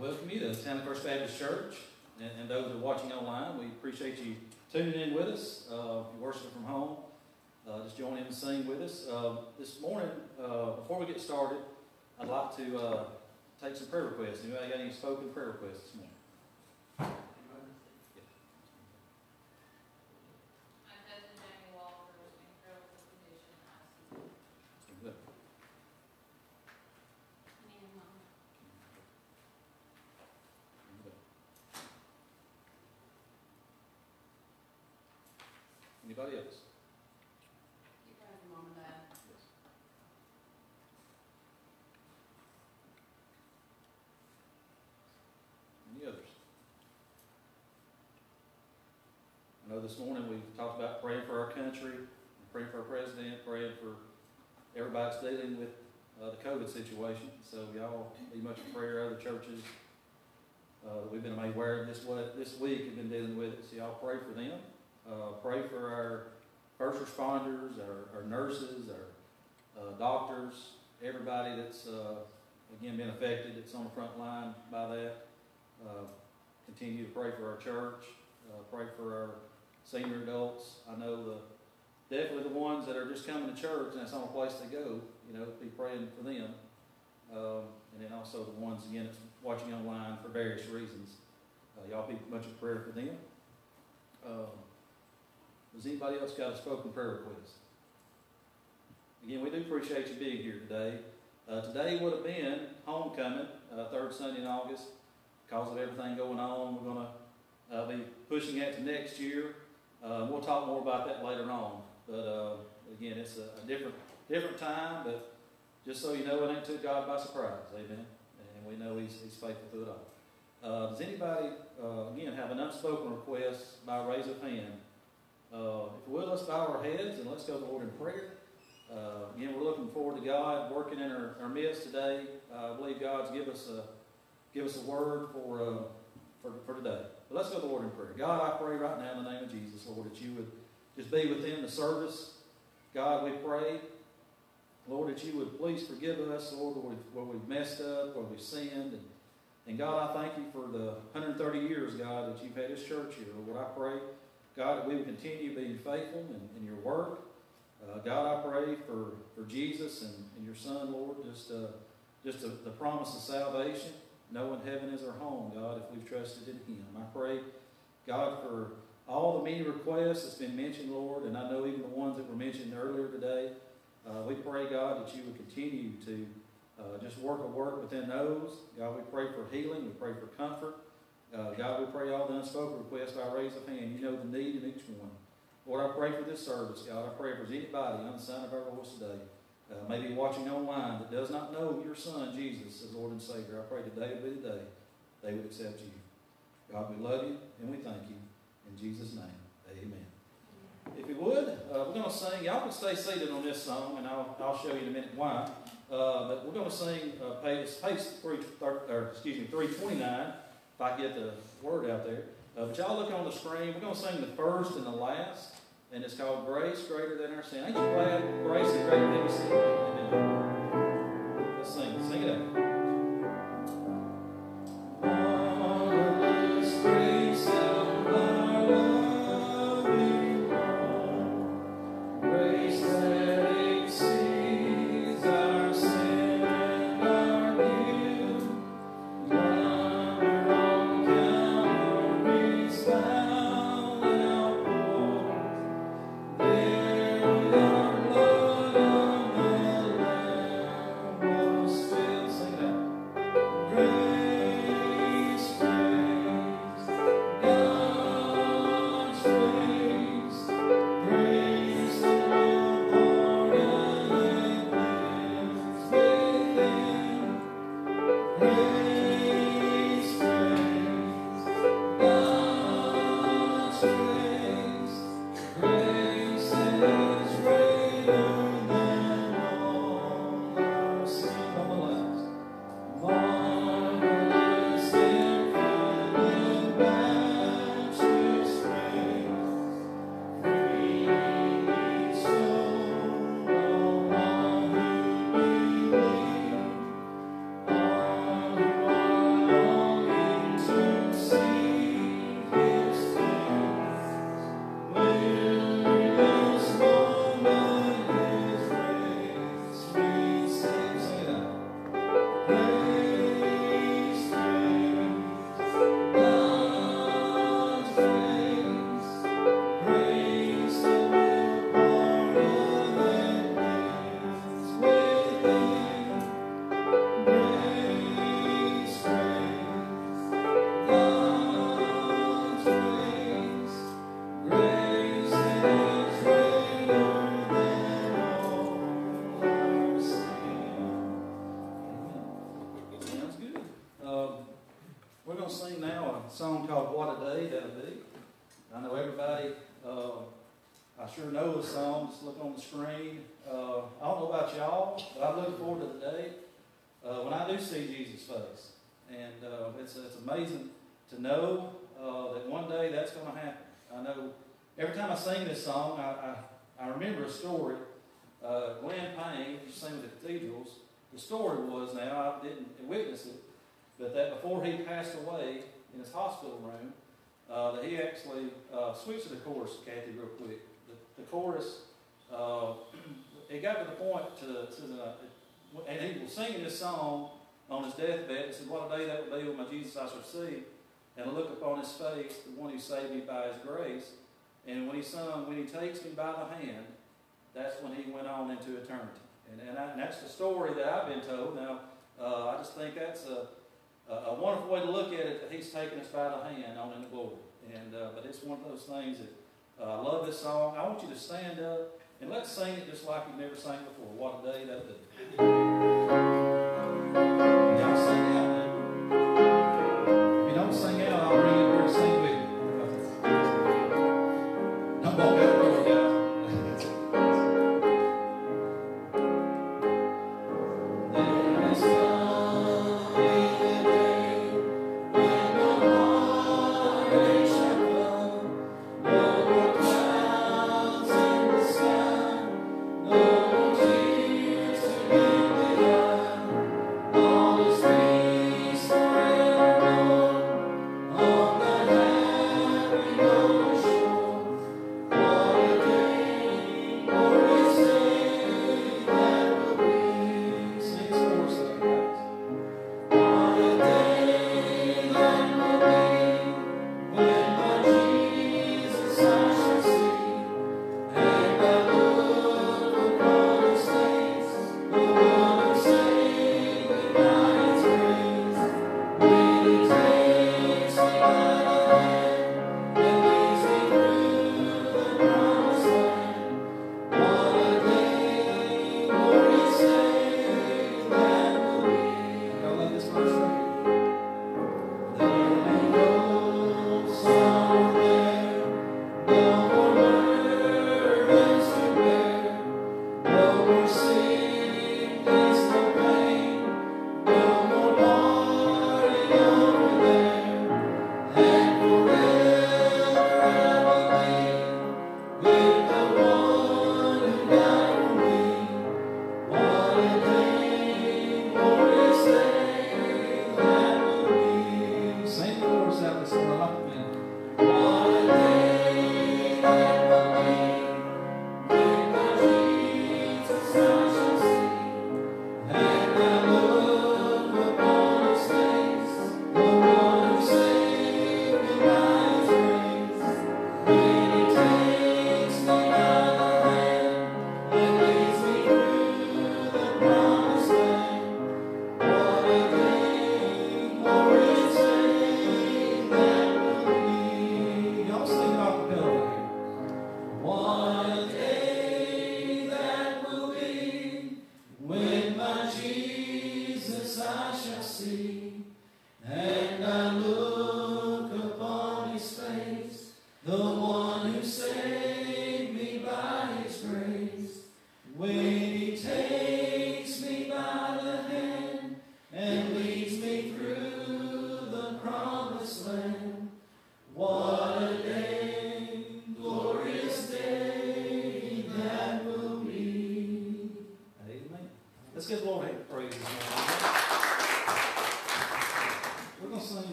welcome you to Townley First Baptist Church, and, and those that are watching online. We appreciate you tuning in with us. Uh, if you're worshiping from home, uh, just join in and sing with us. Uh, this morning, uh, before we get started, I'd like to uh, take some prayer requests. Anybody got any spoken prayer requests this morning? My cousin Jamie Walker is in critical condition in ICU. Good. Me and mom. Good. Anybody else? You praying for mom and dad? Yes. Any others? I know this morning we talked about praying for our country, praying for our president, praying for everybody that's dealing with uh, the COVID situation. So y'all be much prayer. Other churches uh, that we've been made aware of this this week have been dealing with it. So y'all pray for them. Uh, pray for our first responders, our, our nurses, our uh, doctors, everybody that's uh, again been affected, that's on the front line by that. Uh, continue to pray for our church, pray for our senior adults. I know the definitely the ones that are just coming to church and that's the only place they go. You know, be praying for them, um, and then also the ones again that's watching online for various reasons. Uh, y'all be much in prayer for them. Um, does anybody else got a spoken prayer request? Again, we do appreciate you being here today. Uh, today would have been homecoming, uh, third Sunday in August. Because of everything going on, we're going to uh, be pushing that to next year. Uh, we'll talk more about that later on. But uh, again, it's a, a different different time. But just so you know, it ain't took God by surprise. Amen. And we know He's, he's faithful through it all. Uh, does anybody, uh, again, have an unspoken request by raise of hand? Uh, if you will, let's bow our heads and let's go to the Lord in prayer. Uh, again, we're looking forward to God working in our, our midst today. I believe God's give us a give us a word for for, for today. But let's go to the Lord in prayer. God, I pray right now in the name of Jesus, Lord, that you would just be within the service. God, we pray, Lord, that you would please forgive us, Lord, where we've, messed up, where we've sinned, and and God, I thank you for the 130 years, God, that you've had this church here. Lord, I pray God, that we will continue being faithful in, in your work. Uh, God, I pray for, for Jesus and, and your Son, Lord, just, uh, just the, the promise of salvation, knowing heaven is our home, God, if we've trusted in Him. I pray, God, for all the many requests that's been mentioned, Lord, and I know even the ones that were mentioned earlier today. Uh, we pray, God, that you would continue to uh, just work a work within those. God, we pray for healing. We pray for comfort. Uh, God, we pray all the unspoken requests by raise of hand. You know the need in each one. Lord, I pray for this service, God. I pray for anybody on the sign of our voice today, uh, maybe watching online that does not know your Son, Jesus, as Lord and Savior. I pray today will be the day they would accept you. God, we love you and we thank you. In Jesus' name, amen. If you would, uh, we're going to sing. Y'all can stay seated on this song, and I'll, I'll show you in a minute why. Uh, but we're going to sing uh, page, page three, or excuse me, 329 if I get the word out there. Uh, but y'all look on the screen. We're going to sing the first and the last, and it's called Grace Greater Than Our Sin. Ain't you glad grace is greater than our sin? Let's sing. Sing it out. Chorus, Kathy, real quick. The, the chorus, uh, it got to the point to, to the, and he was singing this song on his deathbed. He said, What a day that will be when my Jesus I shall see, and I look upon his face, the one who saved me by his grace. And when he sung, When he takes me by the hand, that's when he went on into eternity. And, and, I, and that's the story that I've been told. Now, uh, I just think that's a, a, wonderful way to look at it that he's taken us by the hand on into glory. And, uh, but it's one of those things that uh, I love this song. I want you to stand up and let's sing it just like you've never sang before. What a day that'll be.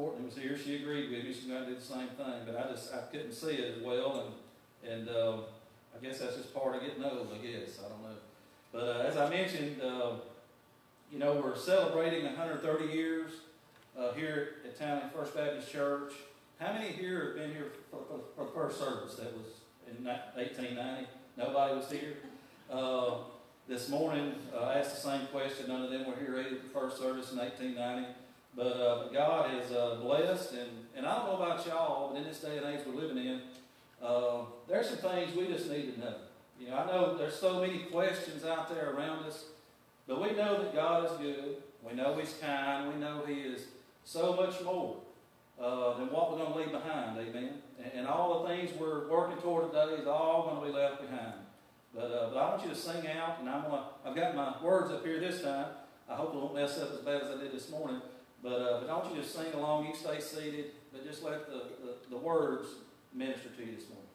Courtney was here. She agreed with me. Going to do the same thing, but I just I couldn't see it as well, and and uh, I guess that's just part of getting old. I guess I don't know. But uh, as I mentioned, uh, you know, we're celebrating 130 years uh, here at Townley First Baptist Church. How many here have been here for, for, for the first service? That was in 1890. Nobody was here. Uh, this morning, uh, I asked the same question. None of them were here either for the first service in 1890. But, uh, God is, uh, blessed, and, and I don't know about y'all, but in this day and age we're living in, uh, there's some things we just need to know. You know, I know there's so many questions out there around us, but we know that God is good. We know He's kind. We know He is so much more uh, than what we're going to leave behind. Amen. And, and all the things we're working toward today is all going to be left behind. But, uh, but I want you to sing out, and I'm gonna, I've got my words up here this time. I hope I won't mess up as bad as I did this morning. But, uh, but want you to sing along. You stay seated, but just let the, the, the words minister to you this morning.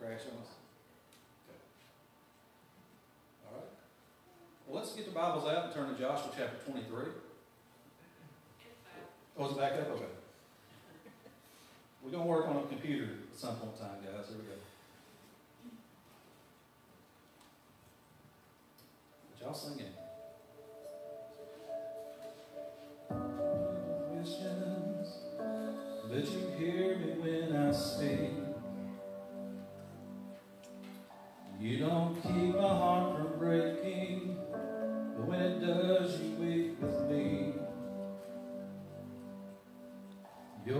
Crash on us? Okay. All right. Well, let's get the Bibles out and turn to Joshua chapter 23. Oh, back up? Okay. We're going to work on a computer at some point in time, guys. Here we go. But y'all sing it. But you hear me when I speak. You don't keep my heart from breaking,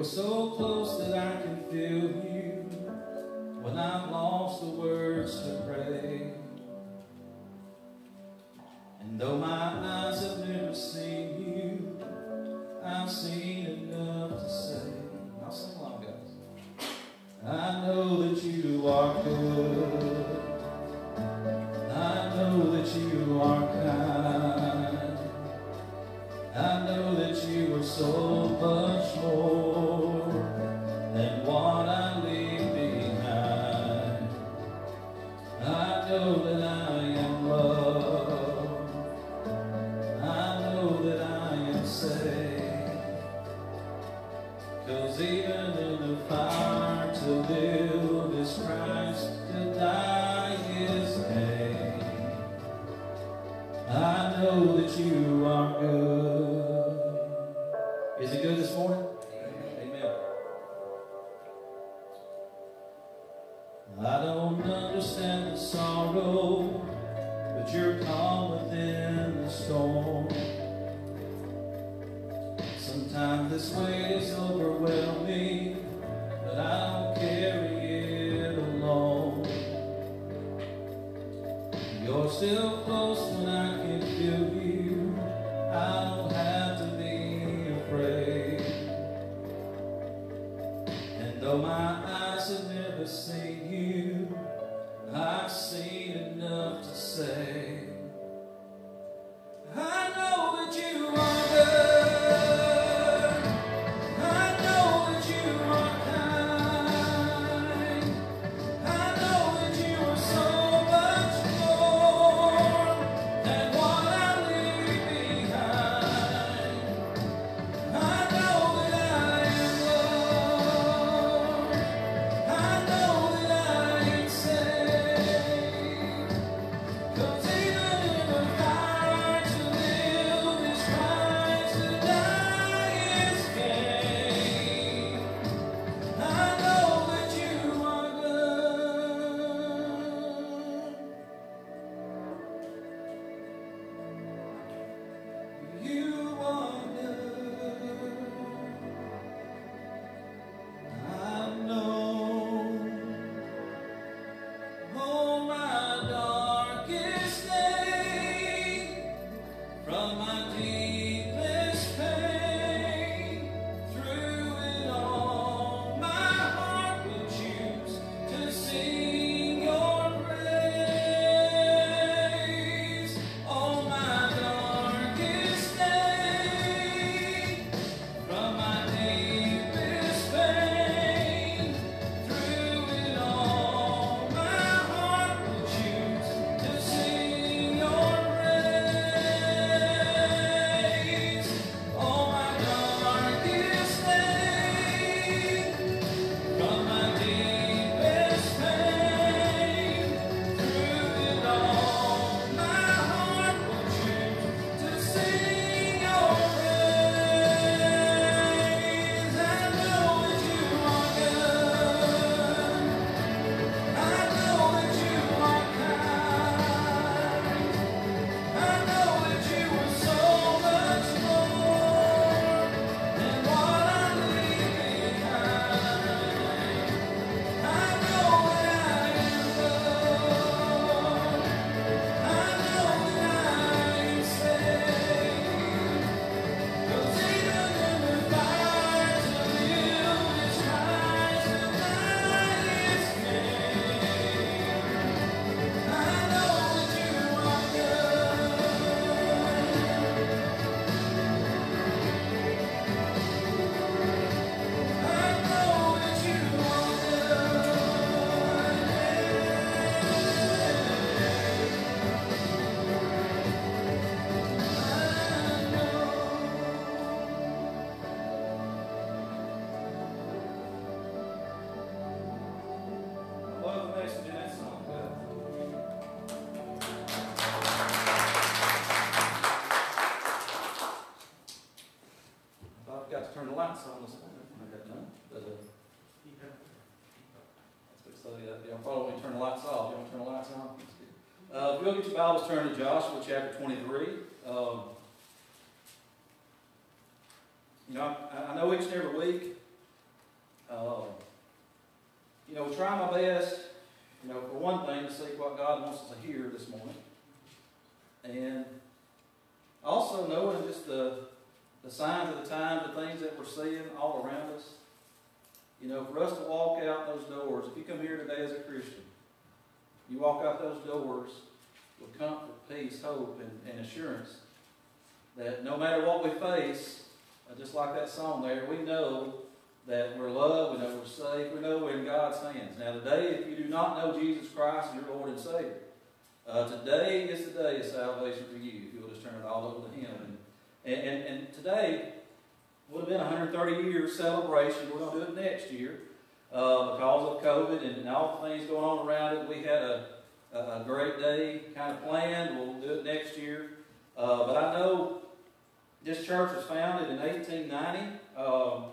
You're so close that I can feel you when I've lost the words to pray. And though my Though my eyes have never seen you, I've seen enough to say. Bibles turn to Joshua chapter 23. Um, you know, I, I know each and every week, uh, you know, try my best, you know, for one thing, to see what God wants us to hear this morning. And also knowing just the, the signs of the times, the things that we're seeing all around us. You know, for us to walk out those doors, if you come here today as a Christian, you walk out those doors with comfort, peace, hope, and, and assurance that no matter what we face, uh, just like that song there, we know that we're loved, we know we're safe, we know we're in God's hands. Now, today, if you do not know Jesus Christ as your Lord and Savior, uh, today is the day of salvation for you. If you'll just turn it all over to Him. And, and, and today would have been a 130 year celebration. We're going to do it next year uh, because of COVID and all the things going on around it. We had a, a, great day kind of planned. We'll do it next year. Uh, but I know this church was founded in 1890. Um,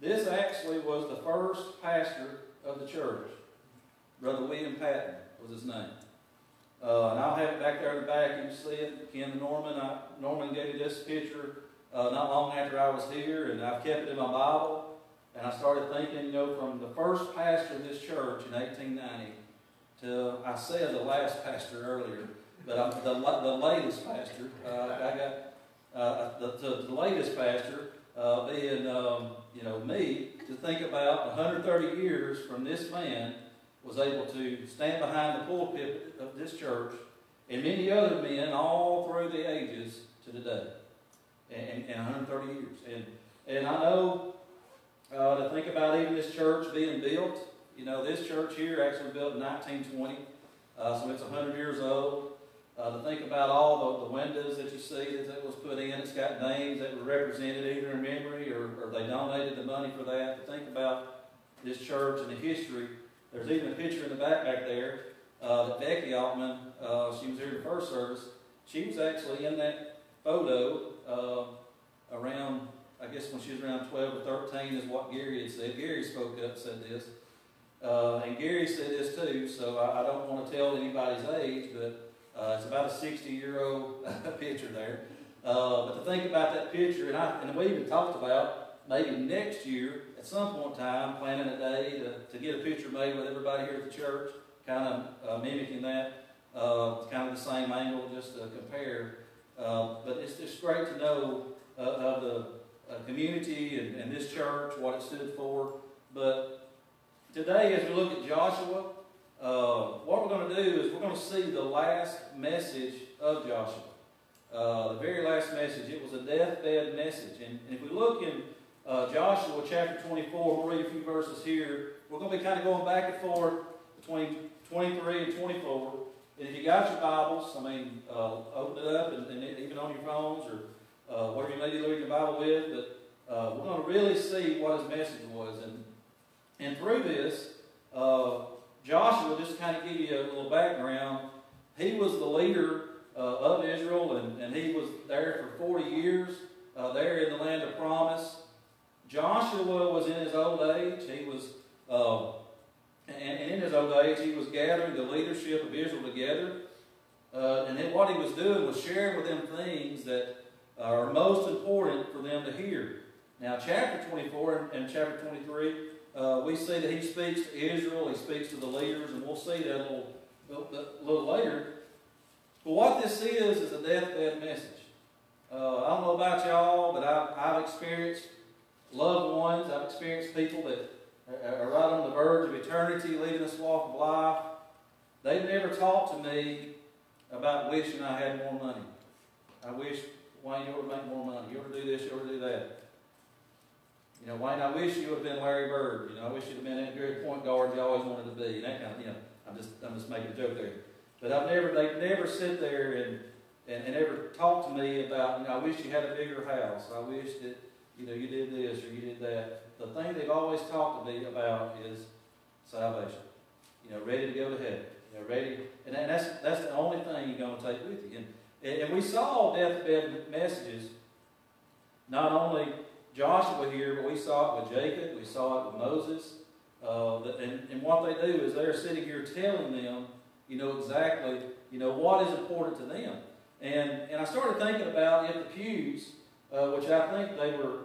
this actually was the first pastor of the church. Brother William Patton was his name. Uh, and I'll have it back there in the back. You can see it. Ken Norman. I, Norman gave me this picture uh, not long after I was here, and I've kept it in my Bible. And I started thinking, you know, from the first pastor of this church in 1890 to, I said the last pastor earlier, but I'm the, the latest pastor. Uh, I got uh, the, the, the latest pastor uh, being, um, you know, me, to think about 130 years from this man was able to stand behind the pulpit of this church and many other men all through the ages to today. And, and 130 years. And, and I know uh, to think about even this church being built, you know, this church here actually built in 1920, uh, so it's 100 years old. Uh, to think about all the, the windows that you see that, that was put in, it's got names that were represented either in memory or, or they donated the money for that. To think about this church and the history there's even a picture in the back back there uh, that Becky Altman, uh, she was here in the first service. She was actually in that photo uh, around, I guess when she was around 12 or 13 is what Gary had said. Gary spoke up said this. Uh, and Gary said this too, so I, I don't want to tell anybody's age, but uh, it's about a 60 year old picture there. Uh, but to think about that picture, and, I, and we even talked about maybe next year at some point in time, planning a day to, to get a picture made with everybody here at the church, kind of uh, mimicking that. Uh, kind of the same angle, just to compare. Uh, but it's just great to know of the community and, and, this church, what it stood for. But today, as we look at Joshua, uh, what we're going to do is we're going to see the last message of Joshua. the very last message. It was a deathbed message. And, and if we look in uh, Joshua chapter 24. We'll read a few verses here. We're going to be kind of going back and forth between 23 and 24. And if you got your Bibles, I mean, uh, open it up, and, and, even on your phones or uh, whatever you may be reading the Bible with. But uh, we're going to really see what his message was. And, and through this, uh, Joshua, just to kind of give you a little background, he was the leader uh, of Israel, and, and he was there for 40 years, there in the land of promise. Joshua was in his old age. He was, uh, and, and, in his old age, he was gathering the leadership of Israel together. Uh, and then what he was doing was sharing with them things that are most important for them to hear. Now, chapter 24 and, chapter 23, uh, we see that he speaks to Israel, he speaks to the leaders, and we'll see that a little, a little later. But what this is, is a deathbed message. Uh, I don't know about y'all, but I've, I've experienced loved ones. I've experienced people that are right on the verge of eternity, leaving this walk of life. They've never talked to me about wishing I had more money. I wish, Wayne, you to make more money. You to do this, you to do that. You know, Wayne, I wish you have been Larry Bird. You know, I wish you'd have been that great point guard you always wanted to be. That kind of, you know, I'm just, I'm just making a joke there. But I've never, they've never sit there and, and, and ever talked to me about, you know, I wish you had a bigger house. I wish that you know, you did this or you did that. The thing they've always talked to me about is salvation. You know, ready to go to heaven. You know, ready, and, and that's that's the only thing you're going to take with you. And, and we saw deathbed messages. Not only Joshua here, but we saw it with Jacob. We saw it with Moses. Uh, and, and what they do is they're sitting here telling them, you know, exactly, you know, what is important to them. And, and I started thinking about if the pews, uh, which I think they were,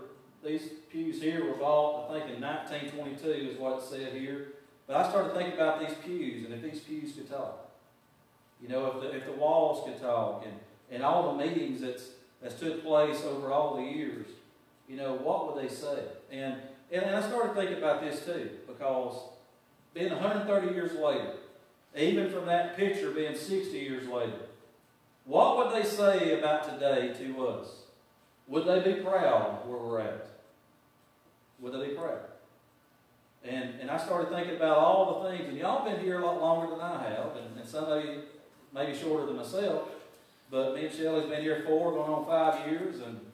these pews here were bought, I think in 1922 is what it said here. But I started thinking about these pews and if these pews could talk. You know, if the, if the walls could talk and, and all the meetings that's, that's took place over all the years, you know, what would they say? And, and I started thinking about this too, because being 130 years later, even from that picture being 60 years later, what would they say about today to us? Would they be proud where we're at? Would they be proud? And, and I started thinking about all the things, and y'all been here a lot longer than I have, and, and some of you maybe shorter than myself, but me and Shelley's been here four, going on five years, and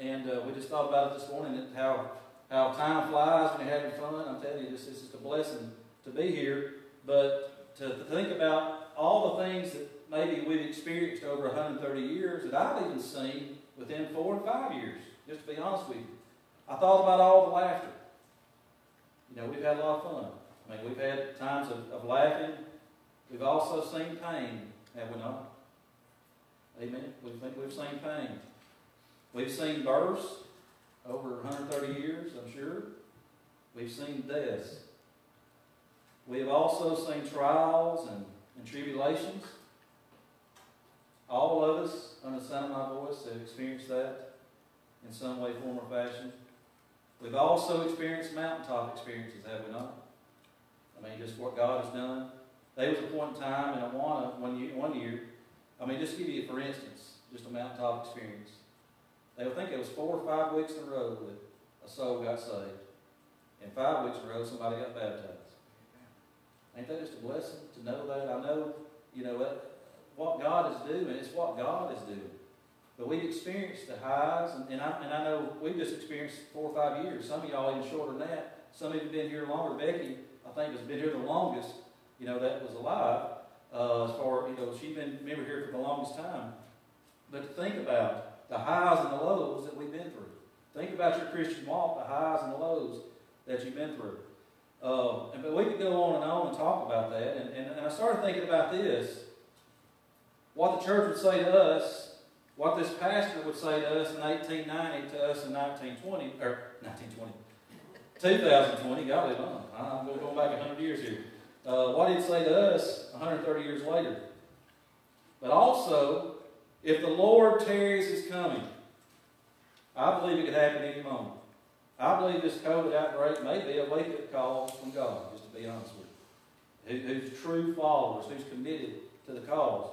and uh, we just thought about it this morning, that how how time flies when you're having fun. I'm telling you, this, is just a blessing to be here, but to, to think about all the things that maybe we've experienced over 130 years that I've even seen within four and five years, just to be honest with you. I thought about all the laughter. You know, we've had a lot of fun. I mean, we've had times of, of laughing. We've also seen pain, have we not? Amen. We've, we've seen pain. We've seen births over 130 years, I'm sure. We've seen deaths. We have also seen trials and, and tribulations. All of us, under the sound of my voice, have experienced that in some way, form, or fashion. We've also experienced mountaintop experiences, have we not? I mean, just what God has done. There was a point in time in Awana one year, one year I mean, just give you, for instance, just a mountaintop experience. They would think it was four or five weeks in a row that a soul got saved. And five weeks in a row, somebody got baptized. Ain't that just a blessing to know that? I know, you know, what, what God is doing, it's what God is doing. But we've experienced the highs, and, and, I, and I know we've just experienced four or five years. Some of y'all even shorter than that. Some of you have been here longer. Becky, I think, has been here the longest, you know, that was alive. Uh, as far, you know, she's been member here for the longest time. But to think about the highs and the lows that we've been through. Think about your Christian walk, the highs and the lows that you've been through. Uh, and, but we could go on and on and talk about that. And, and, and I started thinking about this. What the church would say to us, what this pastor would say to us in 1890 to us in 1920, or 1920, 2020, golly. I'm going back 100 years here. Uh, what he'd say to us 130 years later. But also, if the Lord tarries his coming, I believe it could happen any moment. I believe this COVID outbreak may be a wake-up call from God, just to be honest with you. Who, who's true followers, who's committed to the cause.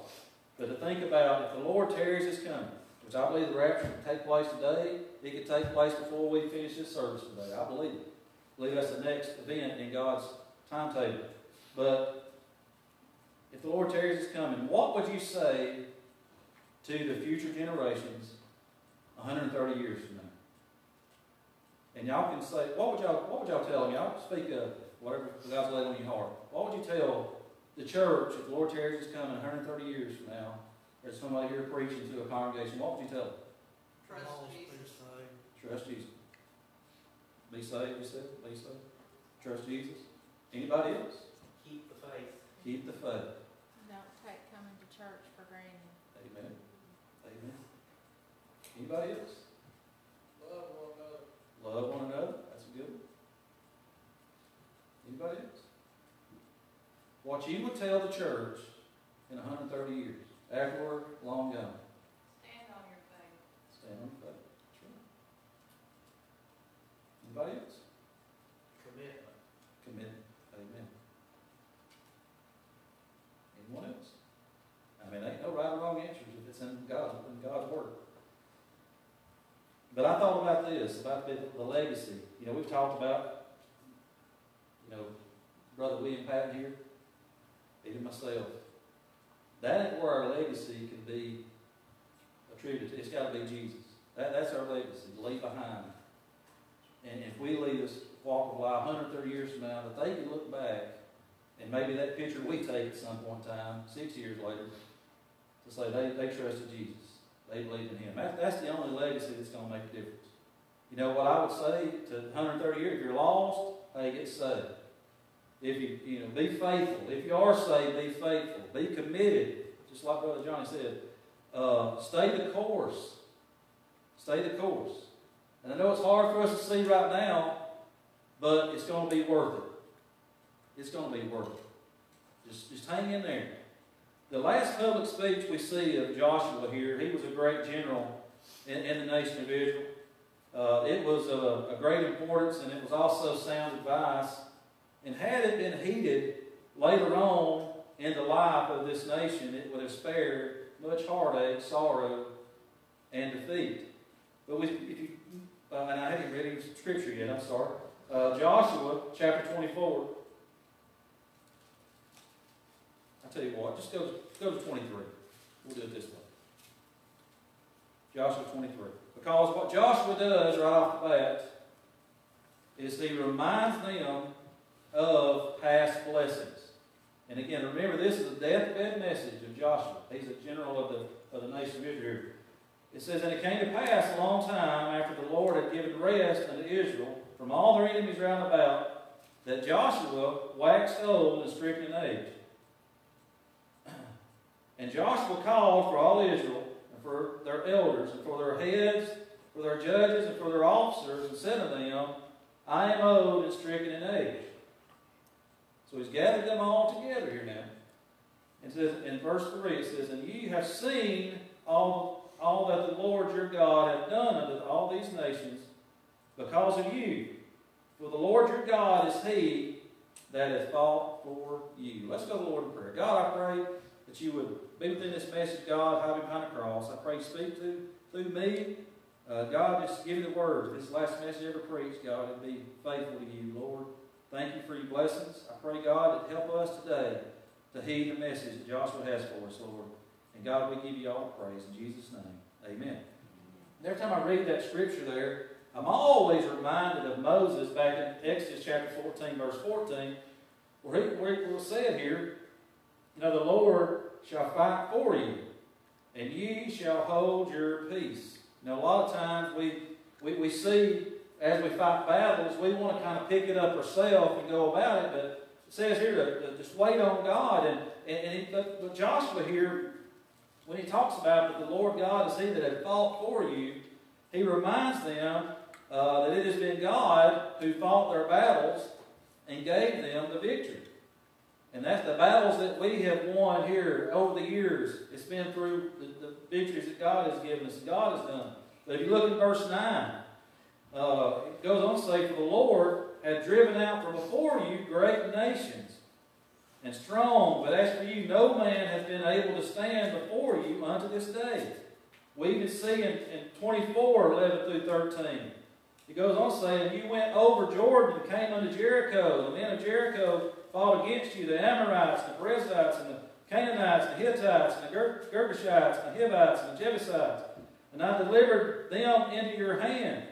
But to think about if the Lord tarries his coming, which I believe the rapture could take place today, it could take place before we finish this service today. I believe it. I believe that's the next event in God's timetable. But if the Lord tarries his coming, what would you say to the future generations 130 years from now? And y'all can say, what would y'all, what would y'all tell them? Y'all speak up, whatever God's laid on your heart. What would you tell the church if the Lord tarries his coming 130 years from now? There's somebody here preaching to a congregation. What would you tell them? Trust Jesus. Trust Jesus. Be saved, you said? Be saved. Trust Jesus. Anybody else? Keep the faith. Keep the faith. Don't take coming to church for granted. Amen. Amen. Anybody else? Love one another. Love one another. That's a good one. Anybody else? What you would tell the church in 130 years, after we're long gone. Stand on your faith. Stand on your faith. Right. Anybody else? Commitment. Commitment. Amen. Anyone else? I mean, ain't no right or wrong answers if it's in God's, in God's Word. But I thought about this, about the, the legacy. You know, we've talked about, you know, Brother William Patton here, even myself. That is where our legacy can be attributed to. It's got to be Jesus. That, that's our legacy, to leave behind. And if we leave this walk of life 130 years from now, that they can look back and maybe that picture we take at some point in time, six years later, to say they, they trusted Jesus. They believed in Him. That, that's the only legacy that's going to make a difference. You know what I would say to 130 years, if you're lost, hey, get saved. If you, you know, be faithful. If you are saved, be faithful. Be committed. Just like Brother Johnny said. Uh, stay the course. Stay the course. And I know it's hard for us to see right now, but it's going to be worth it. It's going to be worth it. Just, just hang in there. The last public speech we see of Joshua here, he was a great general in, in the nation of Israel. Uh, it was of, great importance, and it was also sound advice. And had it been heeded later on in the life of this nation, it would have spared much heartache, sorrow, and defeat. But we, if you, uh, and I haven't read any scripture yet, I'm sorry. Uh, Joshua chapter 24. I tell you what, just go, go to 23. We'll do it this way. Joshua 23. Because what Joshua does right off the bat is he reminds them of past blessings. And again, remember, this is a deathbed message of Joshua. He's a general of the, of the nation of Israel. It says, And it came to pass a long time after the Lord had given rest unto Israel from all their enemies round about, that Joshua waxed old and stricken in age. And Joshua called for all Israel, and for their elders, and for their heads, for their judges, and for their officers, and said unto them, I am old and stricken in age. So he's gathered them all together here now. And says in verse 3, it says, And ye have seen all, all that the Lord your God hath done unto all these nations because of you. For the Lord your God is he that hath fought for you. Let's go Lord in prayer. God, I pray that you would be within this message, God, hide behind a cross. I pray speak to through me. Uh, God, just give me the words. This last message I ever preached, God, and be faithful to you, Lord. Thank you for your blessings. I pray, God, that help us today to heed the message that Joshua has for us, Lord. And God, we give you all the praise in Jesus' name. Amen. And every time I read that scripture there, I'm always reminded of Moses back in Exodus chapter 14, verse 14, where, he, where it was said here, you know, the Lord shall fight for you, and ye shall hold your peace. Now, a lot of times we, we, we see as we fight battles, we want to kind of pick it up ourselves and go about it, but it says here to, to just wait on God. And, and, and but, but Joshua here, when he talks about that the Lord God is he that had fought for you, he reminds them uh, that it has been God who fought their battles and gave them the victory. And that's the battles that we have won here over the years. It's been through the, the victories that God has given us, God has done. But if you look at verse 9, uh, it goes on to say, For the Lord had driven out from before you great nations and strong, but as for you, no man hath been able to stand before you unto this day. We even see in, in 24, 11 through 13. It goes on saying, You went over Jordan and came unto Jericho. The men of Jericho fought against you, the Amorites, the Perizzites, and the Canaanites, and the Hittites, and the Ger- Girgashites, and the Hivites, and the Jebusites. And I delivered them into your hand.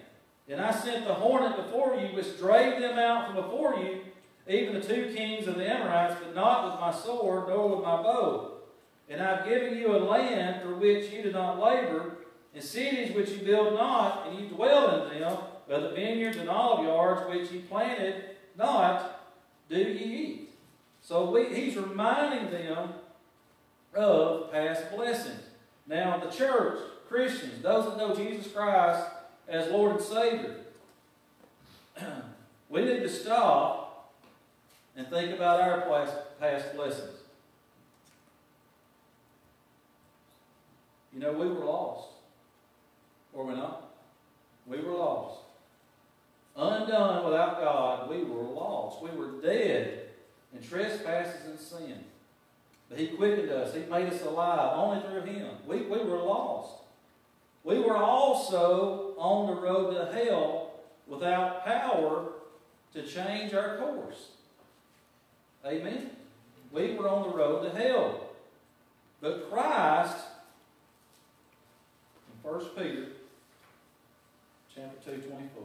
And I sent the hornet before you, which drave them out from before you, even the two kings of the Amorites, but not with my sword, nor with my bow. And I've given you a land for which you did not labor, and cities which you build not, and you dwell in them, but the vineyards and olive yards which you planted not, do ye eat. So we, he's reminding them of past blessings. Now, the church, Christians, those that know Jesus Christ as Lord and Savior, we need to stop and think about our past blessings. You know, we were lost. Were we not? We were lost. Undone without God, we were lost. We were dead in trespasses and sin. But He quickened us. He made us alive only through Him. We, we were lost. We were also on the road to hell without power to change our course. Amen? We were on the road to hell. But Christ, in 1 Peter chapter 2, 24,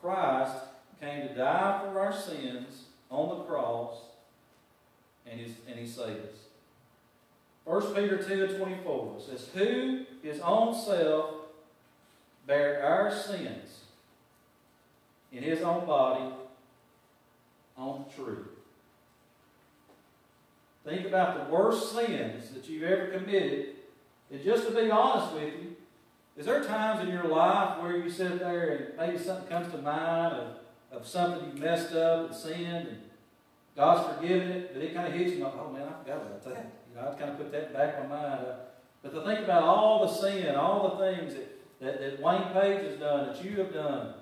Christ came to die for our sins on the cross, and, his, and he saved us. 1 Peter 2 and 24 says, Who his own self bare our sins in his own body on the tree. Think about the worst sins that you've ever committed. And just to be honest with you, is there times in your life where you sit there and maybe something comes to mind of, of something you messed up and sinned and God's forgiven it, but it kind of hits you like, oh man, I forgot about that. You know, I kind of put that back in my mind. But to think about all the sin, all the things that, that, that Wayne Page has done, that you have done,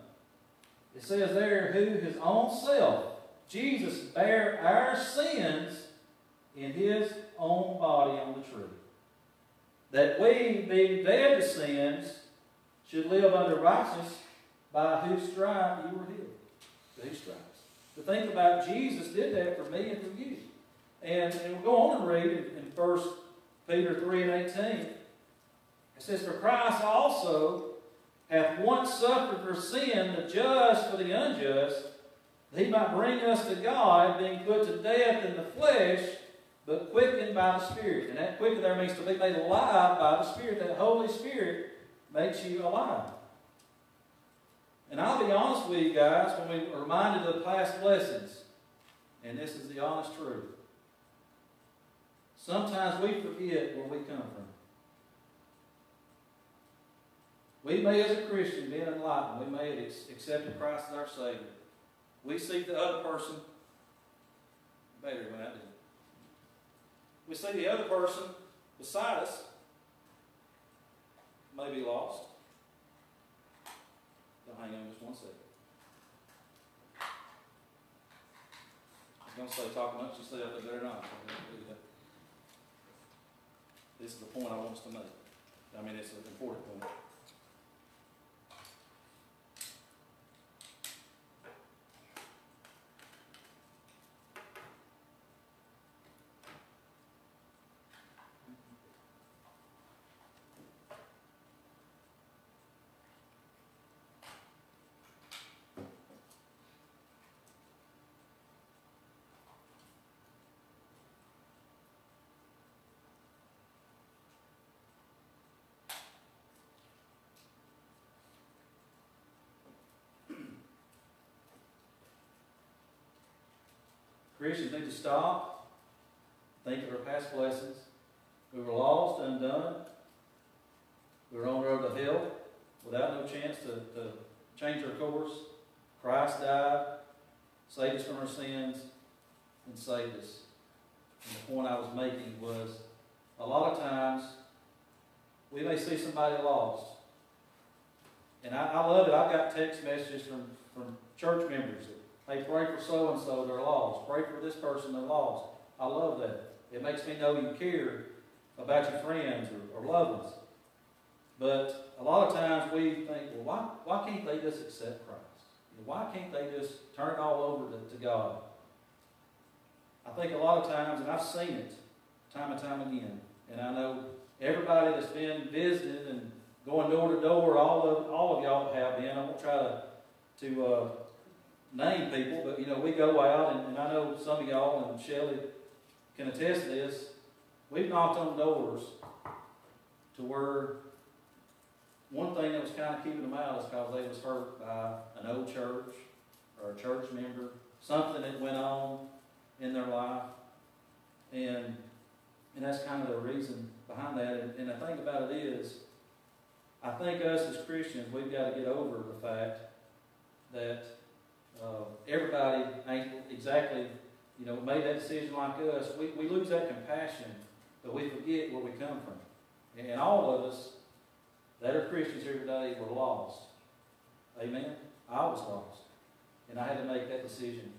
it says there, who his own self, Jesus, bare our sins in his own body on the tree. That we, being dead to sins, should live under righteousness, by whose stripe you were healed. These stripes. To think about Jesus did that for me and for you. And, and we'll go on and read in, in 1 Peter 3 and 18. It says, For Christ also hath once suffered for sin, the just for the unjust, that he might bring us to God, being put to death in the flesh, but quickened by the Spirit. And that quickened there means to be made alive by the Spirit. That Holy Spirit makes you alive. And I'll be honest with you guys, when we are reminded of past blessings, and this is the honest truth, sometimes we forget where we come from. We may, as a Christian, be enlightened. We may have accepted Christ as our Savior. We see the other person better when I do. We see the other person beside us may be lost. Now, hang on just one second. I was going to say talk much, you say I better not. This is the point I want us to make. I mean, it's an important point. Christians need to stop, think of our past blessings. We were lost, undone. We were on the road to hell without no chance to, to change our course. Christ died, saved us from our sins, and saved us. And the point I was making was a lot of times we may see somebody lost. And I, I love it. I've got text messages from, from church members that Hey, pray for so and so, they're lost. Pray for this person, they're lost. I love that. It makes me know you care about your friends or, or loved ones. But a lot of times we think, well, why, why can't they just accept Christ? Why can't they just turn it all over to, to God? I think a lot of times, and I've seen it time and time again, and I know everybody that's been visiting and going door to door, all of all of y'all have been. I won't try to to uh, name people, but you know, we go out, and, and I know some of y'all and Shelley can attest to this. We've knocked on doors to where one thing that was kind of keeping them out is because they was hurt by an old church or a church member, something that went on in their life, and and that's kind of the reason behind that. And, and the thing about it is, I think us as Christians, we've got to get over the fact that uh, everybody ain't exactly, you know, made that decision like us. We, we lose that compassion, but we forget where we come from. And, all of us that are Christians here today were lost. Amen? I was lost. And I had to make that decision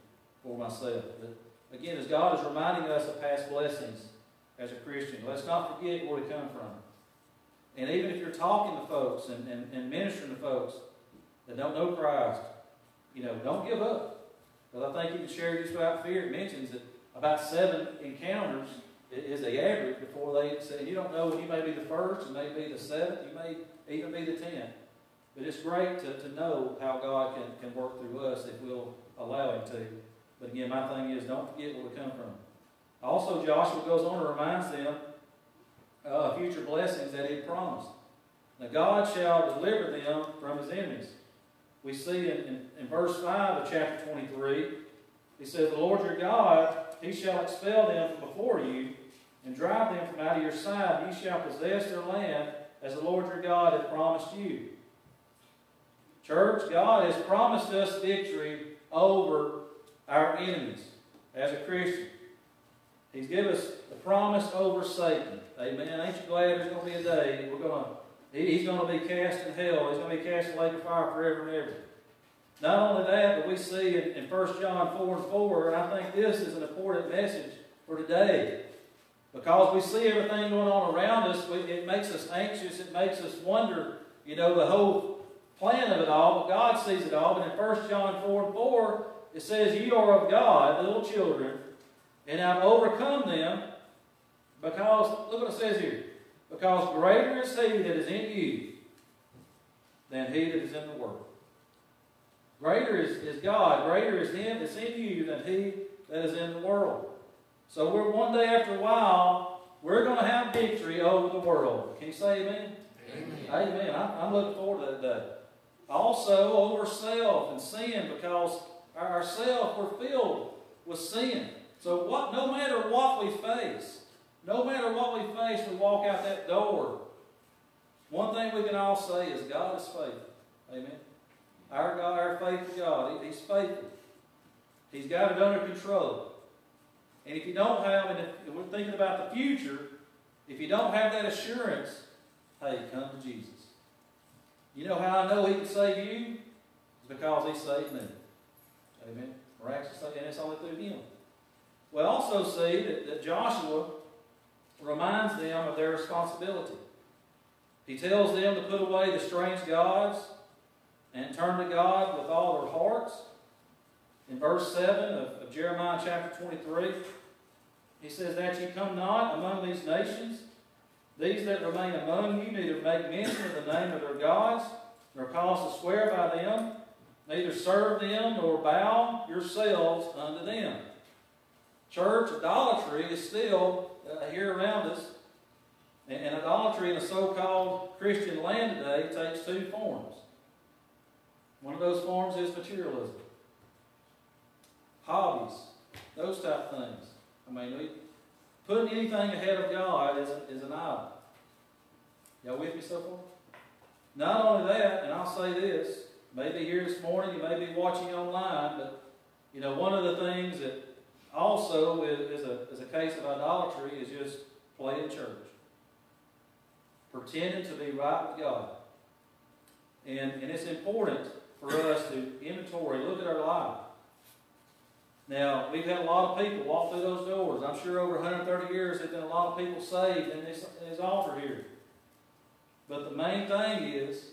for myself. But again, as God is reminding us of past blessings as a Christian, let's not forget where we come from. And even if you're talking to folks and, and, and ministering to folks that don't know Christ, you know, don't give up. Because I think you can share just about fear. It mentions that about seven encounters is the average before they say, you don't know, you may be the first, you may be the seventh, you may even be the tenth. But it's great to, to know how God can, can work through us if we'll allow Him to. But again, my thing is don't forget where we come from. Also, Joshua goes on and reminds them uh, future blessings that he promised. Now God shall deliver them from his enemies. We see in, in, in verse 5 of chapter 23, he says, The Lord your God, he shall expel them from before you, and drive them from out of your sight, ye shall possess their land, as the Lord your God hath promised you. Church, God has promised us victory over our enemies as a Christian. He's given us the promise over Satan. Amen. Ain't you glad there's going to be a day we're going to He's going to be cast in hell. He's going to be cast in the lake of fire forever and ever. Not only that, but we see in, in 1 John 4 and 4, and I think this is an important message for today. Because we see everything going on around us, we, it makes us anxious. It makes us wonder, you know, the whole plan of it all. But God sees it all. But in 1 John 4 and 4, it says, You are of God, little children, and I've overcome them because, look what it says here. Because greater is he that is in you than he that is in the world. Greater is, is God, greater is him that's in you than he that is in the world. So we're one day after a while, we're going to have victory over the world. Can you say amen? Amen. amen. I'm, I'm looking forward to that day. Also over self and sin because ourselves we're filled with sin. So what no matter what we face, no matter what we face, we walk out that door. One thing we can all say is God is faithful. Amen. Our God, our faithful God, He's faithful. He's got it under control. And if you don't have, and if we're thinking about the future, if you don't have that assurance, hey, come to Jesus. You know how I know He can save you? It's because He saved me. Amen. Miraculously, and it's only through Him. We also see that, that Joshua reminds them of their responsibility. He tells them to put away the strange gods and turn to God with all their hearts. In verse 7 of, of Jeremiah chapter 23, he says, That ye come not among these nations, these that remain among you neither make mention of the name of their gods, nor cause to swear by them, neither serve them, nor bow yourselves unto them. Church, idolatry is still uh, here around us. And, and idolatry in a so called Christian land today takes two forms. One of those forms is materialism, hobbies, those type of things. I mean, we, putting anything ahead of God is, is an idol. Y'all with me so far? Not only that, and I'll say this, maybe here this morning, you may be watching online, but you know, one of the things that also is, a, is a case of idolatry is just playing church. Pretending to be right with God. And, and it's important for us to inventory, look at our life. Now, we've had a lot of people walk through those doors. I'm sure over 130 years there's been a lot of people saved in this, in this altar here. But the main thing is,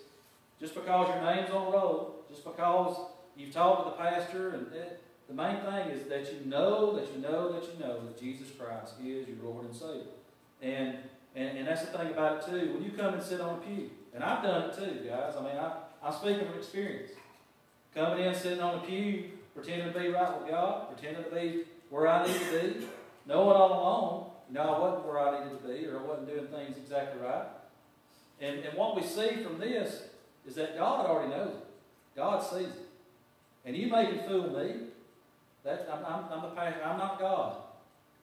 just because your name's on the roll, just because you've talked to the pastor and it, the main thing is that you know, that you know, that you know that Jesus Christ is your Lord and Savior. And, and, and that's the thing about it too. When you come and sit on a pew, and I've done it too, guys. I mean, I, I'm speaking from experience. Coming in, sitting on a pew, pretending to be right with God, pretending to be where I need to be, knowing all along, you know, I wasn't where I needed to be, or I wasn't doing things exactly right. And, and what we see from this is that God already knows it. God sees it. And you may can fool me, that, I'm, I'm, I'm the pastor. I'm not God.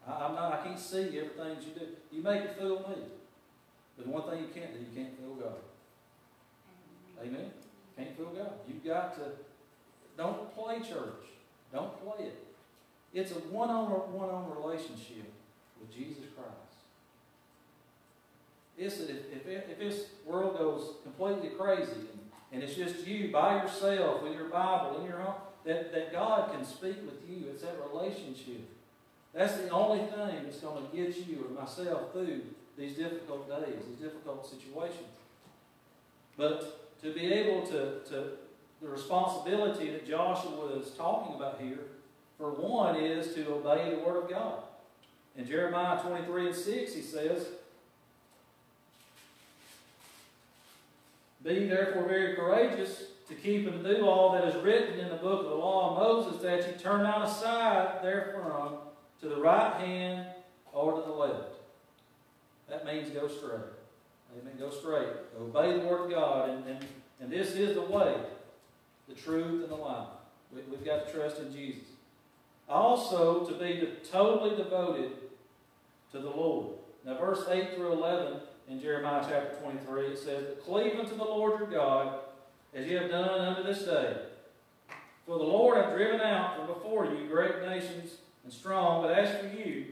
I, am not, I can't see everything that you do. You make it fool me. But one thing you can't do, you can't fool God. Amen? Can't fool God. You've got to, don't play church. Don't play it. It's a one-on-one-on relationship with Jesus Christ. It's, if, if, if this world goes completely crazy and, and it's just you by yourself with your Bible in your home, that, that God can speak with you. It's that relationship. That's the only thing that's going to get you or myself through these difficult days, these difficult situations. But to be able to, to the responsibility that Joshua is talking about here, for one, is to obey the Word of God. In Jeremiah 23 and 6, he says, Be therefore very courageous to keep and do all that is written in the book of the law of Moses, that you turn not aside therefrom to the right hand or to the left. That means go straight. Amen. Go straight. Obey the Word of God. And, and, and this is the way, the truth, and the life. We, we've got to trust in Jesus. Also, to be totally devoted to the Lord. Now, verse 8 through 11 in Jeremiah chapter 23, it says, cleave unto the Lord your God, as ye have done unto this day. For the Lord hath driven out from before you great nations and strong, but as for you,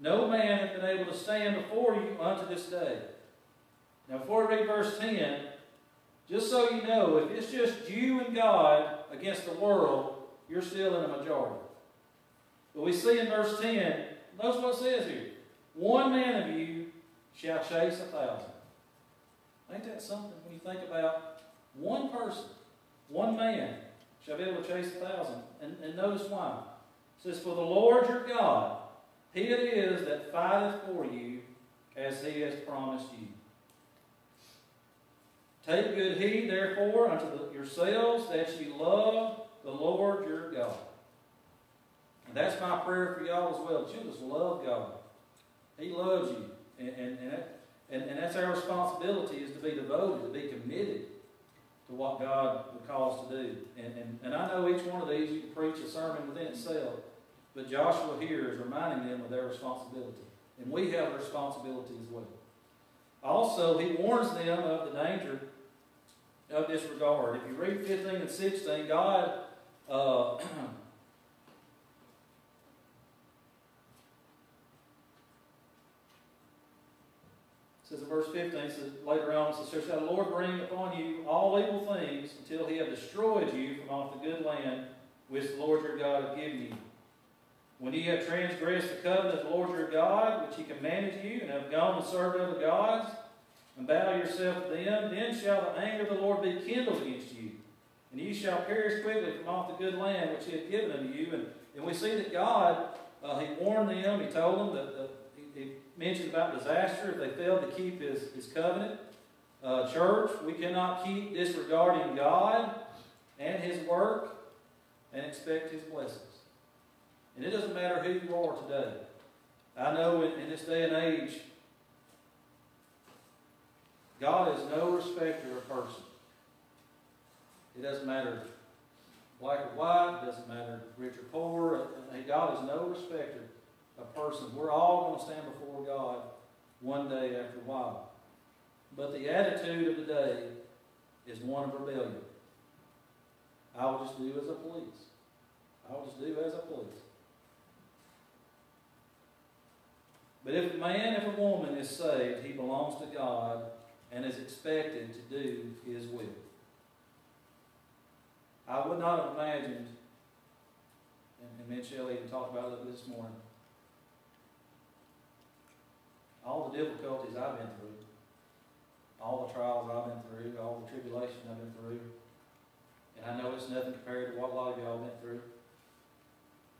no man hath been able to stand before you unto this day. Now, before we read verse 10, just so you know, if it's just you and God against the world, you're still in a majority. But we see in verse 10, notice what it says here. One man of you shall chase a thousand. Ain't that something when you think about one person, one man shall be able to chase a thousand? And, and notice why. It says, For the Lord your God, he it is that fighteth for you as he has promised you. Take good heed, therefore, unto the, yourselves that ye love the Lord your God. And that's my prayer for y'all as well. You just love God. He loves you. And, and, and, that, and, and that's our responsibility is to be devoted, to be committed to what God would call us to do. And, and, and I know each one of these, you can preach a sermon within itself. But Joshua here is reminding them of their responsibility. And we have a responsibility as well. Also, he warns them of the danger of disregard. If you read 15 and 16, God uh, says in verse 15, says later on, says, shall the Lord bring upon you all evil things until he have destroyed you from off the good land which the Lord your God hath given you. When ye have transgressed the covenant of the Lord your God, which he commanded you, and have gone and served other gods, and bow yourself to them, then shall the anger of the Lord be kindled against you. And ye shall perish quickly from off the good land which he hath given unto you. And, and we see that God, uh, he warned them, he told them that, that mentioned about disaster if they failed to keep his, his covenant. Uh, church, we cannot keep disregarding God and his work and expect his blessings. And it doesn't matter who you are today. I know in, in this day and age, God is no respecter of person. It doesn't matter black or white, it doesn't matter rich or poor. God is no respecter of persons. We're all going to stand before God one day after a while. But the attitude of the day is one of rebellion. I will just do as I please. I will just do as I please. But if a man, if a woman is saved, he belongs to God and is expected to do His will. I would not have imagined, and, and and Shelley even talked about it this morning, all the difficulties I've been through, all the trials I've been through, all the tribulation I've been through, and I know it's nothing compared to what a lot of y'all went through,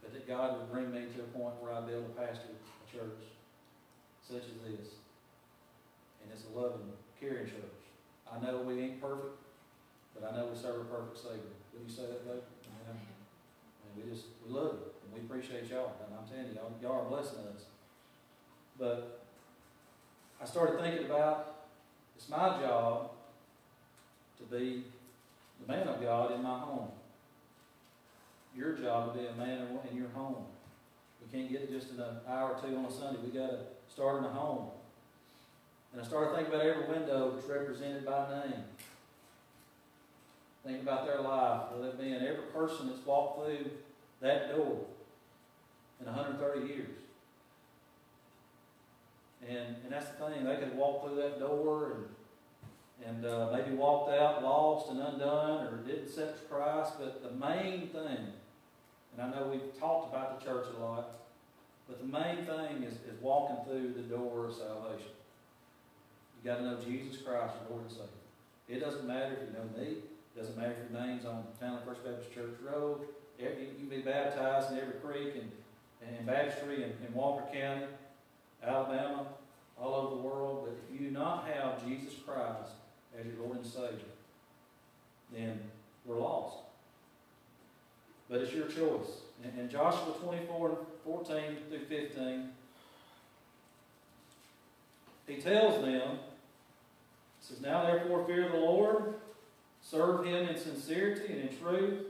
but that God would bring me to a point where I'd be able to pastor a church such as this. And it's a loving, caring church. I know we ain't perfect, but I know we serve a perfect Savior. Would you say that, Doug? Yeah. And we just, we love you, and we appreciate y'all, and I'm telling you, y'all, y'all are blessing us. But I started thinking about, it's my job to be the man of God in my home. Your job to be a man in your home. We can't get it just in an hour or two on a Sunday. We got to start in the home. And I started thinking about every window that's represented by name. Think about their life, whether it be in every person that's walked through that door in 130 years. And, and that's the thing, they could walk through that door and and uh, maybe walked out lost and undone or didn't accept Christ. But the main thing, and I know we've talked about the church a lot, but the main thing is, is walking through the door of salvation. You got to know Jesus Christ, Lord and Savior. It doesn't matter if you know me. It doesn't matter if your name's on Townley First Baptist Church Road. You can be baptized in every creek and, and baptistry in, in Walker County, Alabama, all over the world. But if you do not have Jesus Christ as your Lord and Savior, then we're lost. But it's your choice. In Joshua 24 14 through 15, he tells them says, Now therefore fear the Lord, serve him in sincerity and in truth,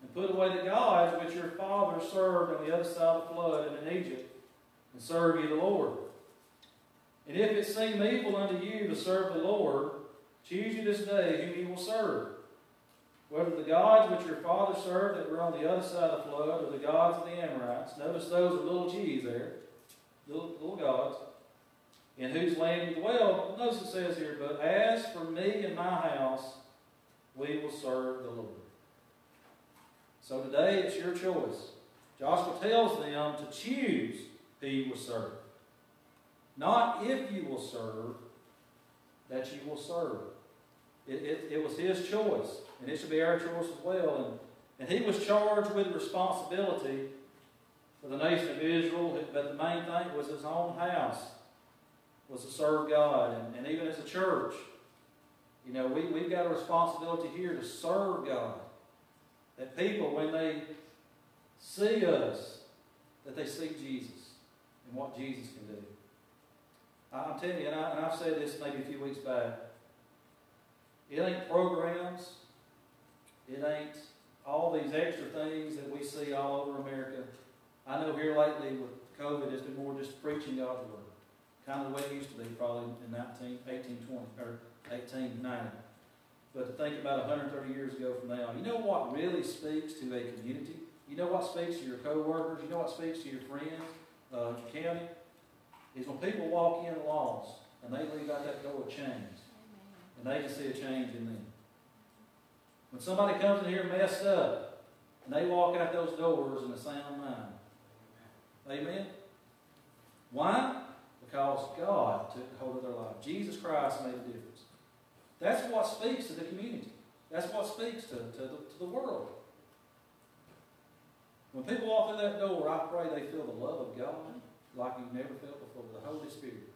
and put away the gods which your fathers served on the other side of the flood and in Egypt, and serve ye the Lord. And if it seem evil unto you to serve the Lord, choose you this day whom you will serve. Whether the gods which your fathers served that were on the other side of the flood, or the gods of the Amorites. Notice those are little g's there, little, little gods, in whose land you dwell. Notice it says here, but as for me and my house, we will serve the Lord. So today it's your choice. Joshua tells them to choose you will serve. Not if you will serve, that you will serve. It, it, it was his choice, and it should be our choice as well. And, and he was charged with responsibility for the nation of Israel, but the main thing was his own house, was to serve God. And, and even as a church, you know, we, we've got a responsibility here to serve God. That people, when they see us, that they see Jesus and what Jesus can do. I'm telling you, and, I, and I've said this maybe a few weeks back, it ain't programs, it ain't all these extra things that we see all over America. I know here lately with COVID, it's been more just preaching God's word. Kind of the way it used to be probably in 19, 1820, or 1890. But to think about 130 years ago from now, you know what really speaks to a community? You know what speaks to your co-workers? You know what speaks to your friends, county? Is when people walk in lost and they leave out that door changed. And they can see a change in them. When somebody comes in here messed up and they walk out those doors in a sound mind. Amen? Why? Because God took hold of their life. Jesus Christ made a difference. That's what speaks to the community. That's what speaks to, to, the, to the world. When people walk through that door, I pray they feel the love of God like you've never felt before, the Holy Spirit.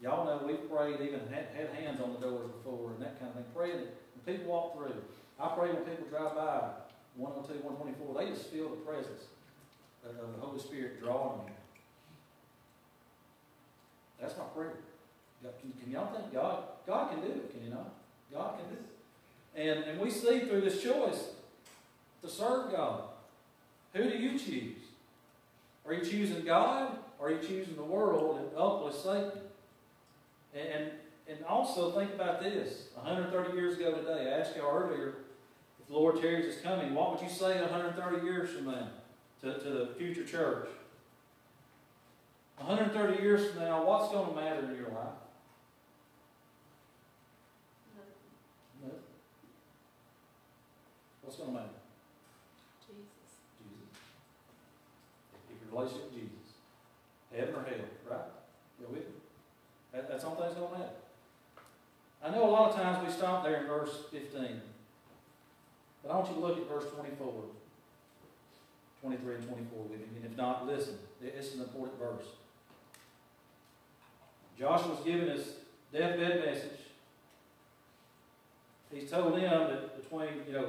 Y'all know we've prayed, even had, had hands on the doors before and that kind of thing. Praying when people walk through. I pray when people drive by 102, 124, they just feel the presence of the Holy Spirit drawing them. That's my prayer. Can, can y'all think God, God can do it, can you not? God can do it. And, and we see through this choice to serve God. Who do you choose? Are you choosing God or are you choosing the world and ultimately Satan? And, and, and also think about this. 130 years ago today, I asked you earlier, if the Lord tarries is coming, what would you say 130 years from now to, to the future church? 130 years from now, what's going to matter in your life? What's going to matter? Jesus. Jesus. If your relationship with Jesus. Heaven or hell, right? You with me? That, that's thing that's going to. I know a lot of times we stop there in verse 15. But I want you to look at verse 24. 23 and 24 with me. And if not, listen. Is an important verse. Joshua's given his deathbed message. He's told them that between, you know,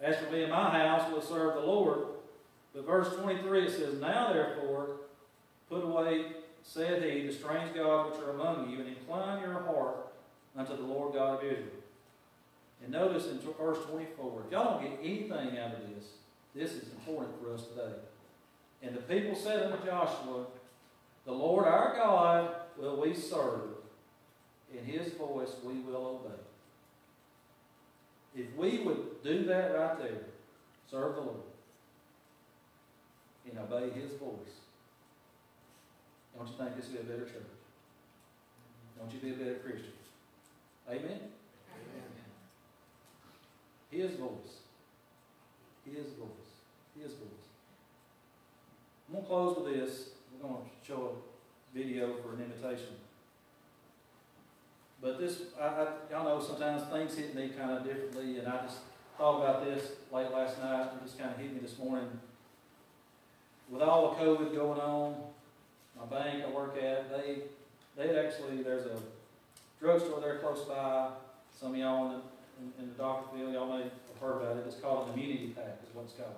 as for me and my house, we'll serve the Lord. But verse 23 it says, Now therefore, put away, said he, the strange gods which are among you, and incline your heart unto the Lord God of Israel. And notice in verse 24, if y'all don't get anything out of this, this is important for us today. And the people said unto Joshua, The Lord our God will we serve, and his voice we will obey. If we would do that right there, serve the Lord, and obey his voice, don't you think this would be a better church? Don't you be a better Christian? Amen? His voice. His voice. His voice. I'm going to close with this. We're going to show a video for an invitation. But this, I, y'all know sometimes things hit me kind of differently, and I just thought about this late last night, it just kind of hit me this morning. With all the COVID going on, my bank I work at, they, they actually, there's a drugstore there close by. Some of y'all in the, in, in the doctor field, y'all may have heard about it. It's called an immunity pack, is what it's called.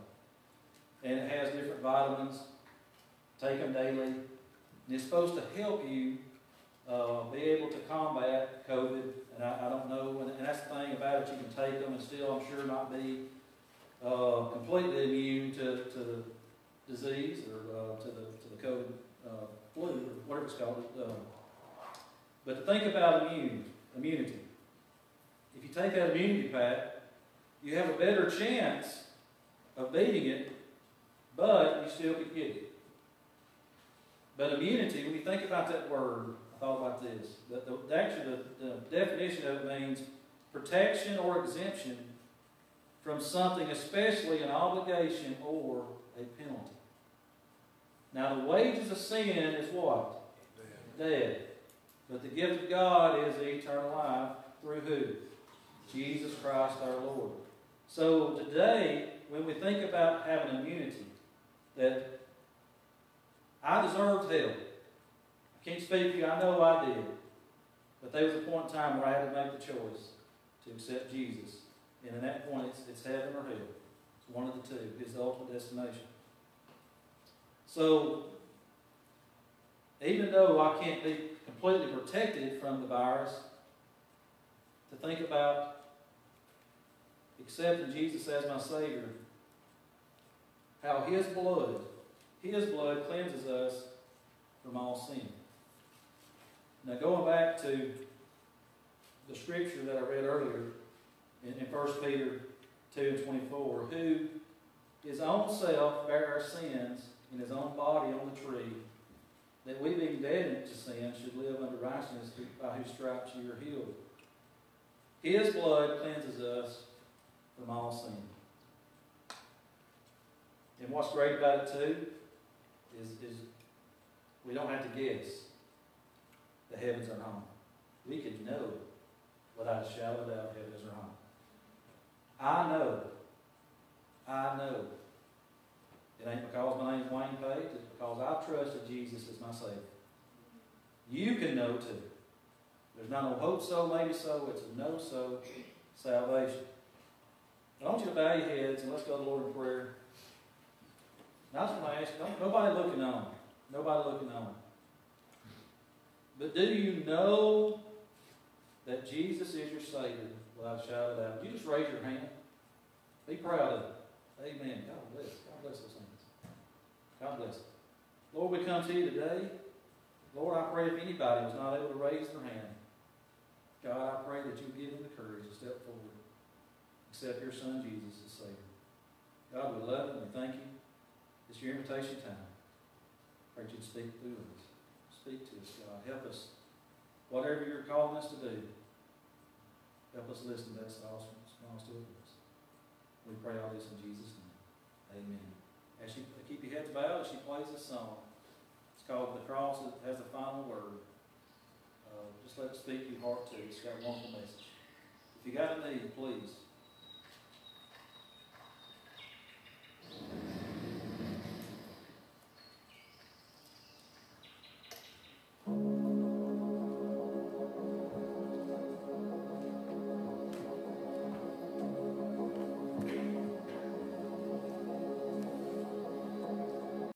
And it has different vitamins. Take them daily. And it's supposed to help you uh, be able to combat COVID. And I, I don't know, and, and that's the thing about it, you can take them and still, I'm sure, not be, uh, completely immune to, to disease or, uh, to the, to the COVID, uh, flu, or whatever it's called. Uh, But to think about immune, immunity. If you take that immunity pack, you have a better chance of beating it, but you still could get it. But immunity, when you think about that word, I thought about this. The, the, actually, the, the definition of it means protection or exemption from something, especially an obligation or a penalty. Now, the wages of sin is what? Dead. But the gift of God is eternal life through who? Jesus Christ our Lord. So today, when we think about having immunity, that I deserved hell. I can't speak for you, I know I did. But there was a point in time where I had to make the choice to accept Jesus. And in that point, it's, it's heaven or hell. It's one of the two, His ultimate destination. So, even though I can't be completely protected from the virus, to think about accepting Jesus as my Savior, how His blood, His blood cleanses us from all sin. Now, going back to the scripture that I read earlier in, in 1 Peter 2 and 24, who his own self bare our sins in his own body on the tree, that we being dead to sin should live under righteousness, by whose stripes you are healed. His blood cleanses us from all sin. And what's great about it too is, is we don't have to guess the heavens are home. We can know without a shadow of doubt heavens are home. I know. I know. It ain't because my name is Wayne Page, it's because I trusted Jesus as my Savior. You can know too. There's not no hope so, maybe so, it's a no so salvation. I want you to bow your heads and let's go to the Lord in prayer. Now, I just want to ask, don't, nobody looking on. Nobody looking on. But do you know that Jesus is your Savior without a shadow of doubt? You just raise your hand. Be proud of it. Amen. God bless. God bless hands. God bless. Lord, we come to you today. Lord, I pray if anybody was not able to raise their hand, God, I pray that you give them the courage to step forward. Accept your Son, Jesus, as Savior. God, we love you and we thank you. It's your invitation time. Pray that you'd speak through us. Speak to us, God. Help us. Whatever you're calling us to do, help us listen to that response to us. We pray all this in Jesus' name. Amen. As you keep your heads bowed as she plays this song, it's called The Cross It Has the Final Word. Uh, just let it speak your heart too. It's got a wonderful message. If you got a need, please